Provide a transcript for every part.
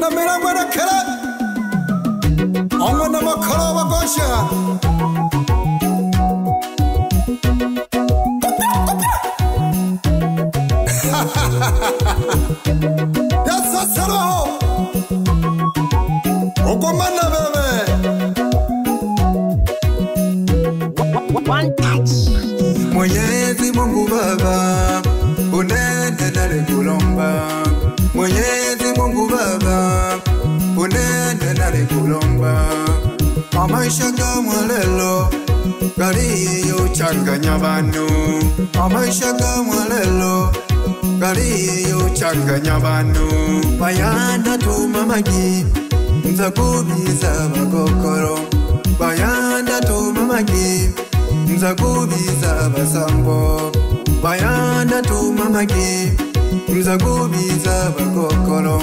na mera ngwana khela ongwana makhala wa kosha yasaseroho okomana mwenyezi mungu baba unene nalikulomba mwenyezi mungu baba unene nali kulomba amaisha ga mwalelo galiyo changanya banu amaisha ga mwalelo galiyo changanya banu bayana tuma magi nza kubiza bagokoro bayana tuma magi nza kubiza basambo bayana tuma magi nzakubiza bakokolo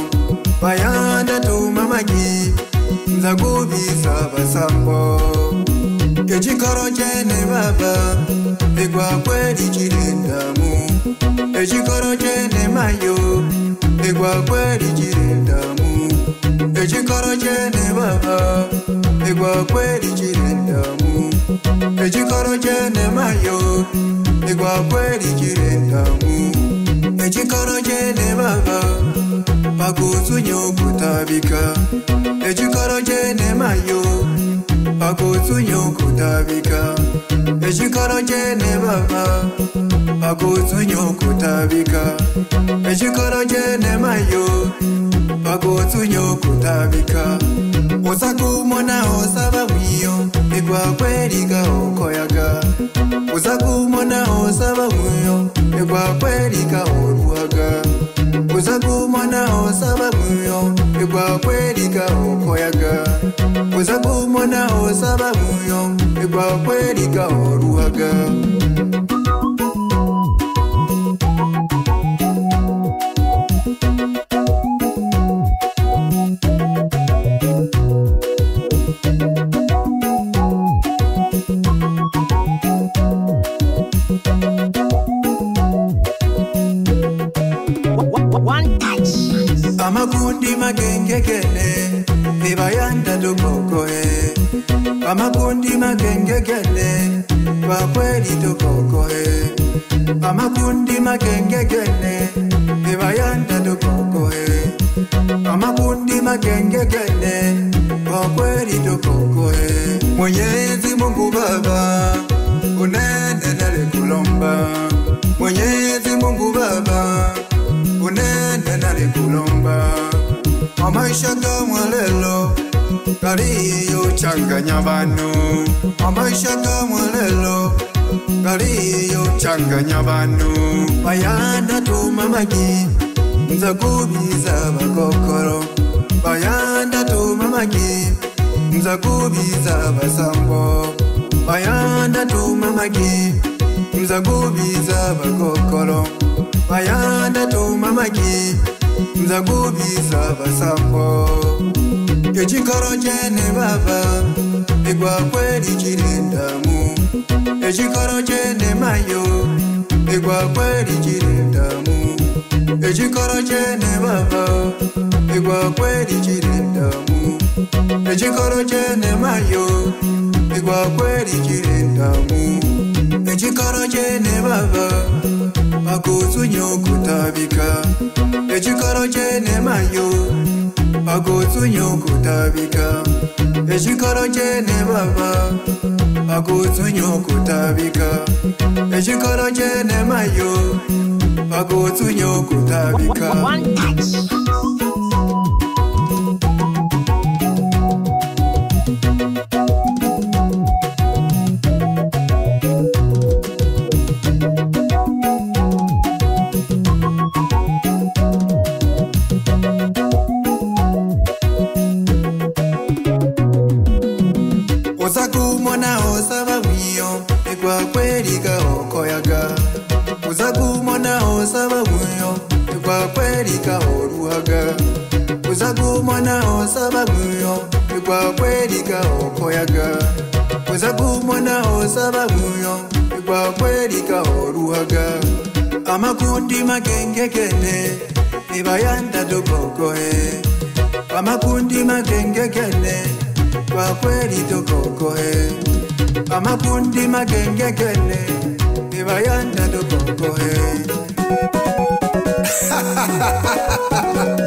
bayanda tuma magi nzakubiza basambo ekikolo kyene baba egwa kweri kirendamu ekikolo kyene mayo egwa kweri kirendamu ekikolo kyene baba egwa kweri kirendamu ekikolo kyene mayo egwa kweri kirendamu e echikoro chene baba pakutsunya kutavika echikoro chene mayo pakutsunya kutavika echikoro chene baba pakutsunya kutavika echikoro chene mayo pakutsunya kutavika usakumonawo savawiyo ekwakwerika ukoyaka usakumonawo savawiyo ka ekwakwelika olwaga ozaga omwana osaba muyo ekwakwelika okoyaga ozaga omwana osaba muyo ka olwaga One touch. Amakundi magengegene yanda tukokoe. Amakundi magengegene kwa kweli tukokoe. Amakundi magengegene yanda tukokoe. Amakundi magengegene amaixa mwalelo kaliyo changanya bantu amaixa mwalelo kaliyo changanya bantu bayana tuma magi nza kubiza bakokoro bayanda tuma magi nza kubiza basambo bayanda tuma magi nza kubiza bakokoro bayanda tuma magi nzakubiza vasango echikoro chene vava ekwakweri chiri ndamu echikoro chene mayo ekwakweri chiri ndamu echikoro chene vava ekwakweri chiri ndamu echikoro chene mayo ekwakweri chiri ndamu echikoro chene vava akutsunyokutavika echikoro chenemayo akutsunyokutavika echikoro chenebaba akutsunyokutavika echikoro chenemayo akutsunyokutavika uzagumona osaba wiyo ekwakwelika okoyaga uzagumona osaba wiyo ekwakwelika oluhaga uzagumona osaba wiyo ekwakwelika okoyaga uzagumona osaba wiyo ekwakwelika oluhaga amakundi makengekene ebayanda dokokoe amakundi kene twakweli tokokohe amakundi magengegene tebayanda tokokohe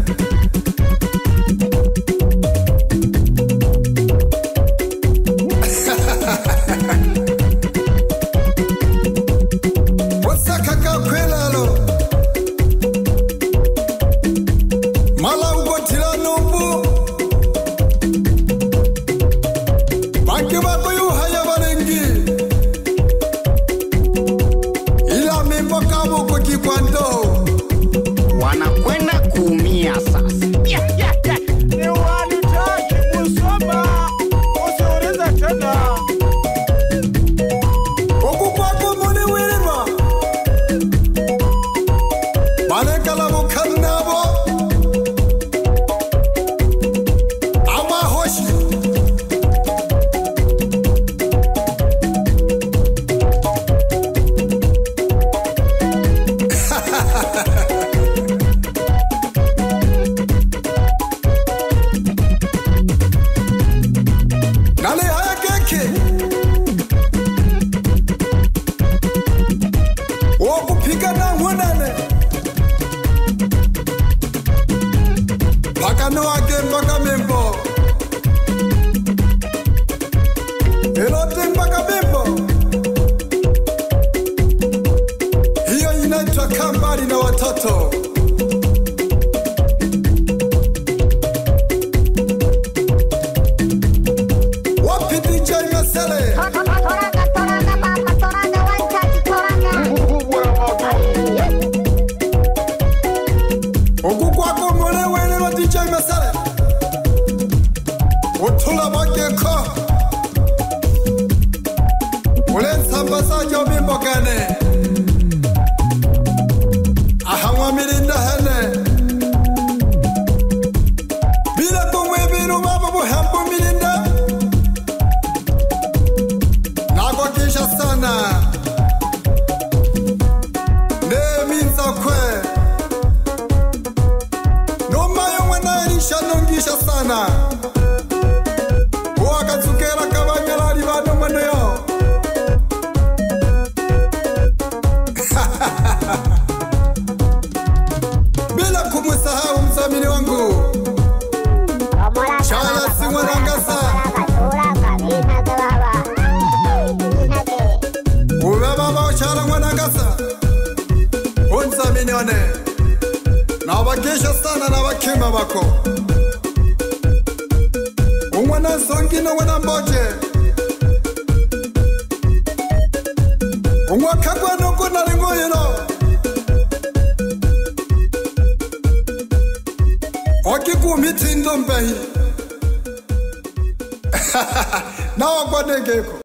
ọgwụgwọ chinowe na mboje umwaka gwa nubwo nari ngoyero okiguma itsindo gị ego.